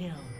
Kill.